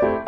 Thank you.